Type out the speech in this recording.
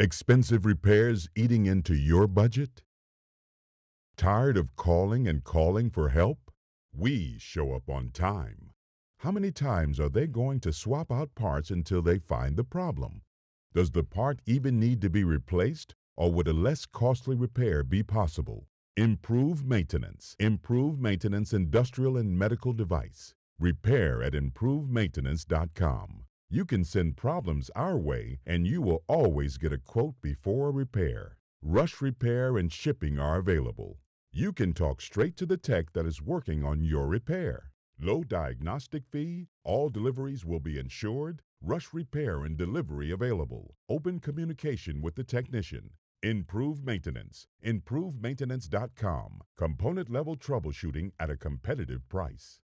Expensive repairs eating into your budget? Tired of calling and calling for help? We show up on time. How many times are they going to swap out parts until they find the problem? Does the part even need to be replaced or would a less costly repair be possible? Improve maintenance. Improve maintenance industrial and medical device. Repair at improvemaintenance.com. You can send problems our way and you will always get a quote before a repair. Rush repair and shipping are available. You can talk straight to the tech that is working on your repair. Low diagnostic fee, all deliveries will be insured, rush repair and delivery available, open communication with the technician. Improve Maintenance. ImproveMaintenance.com. Component level troubleshooting at a competitive price.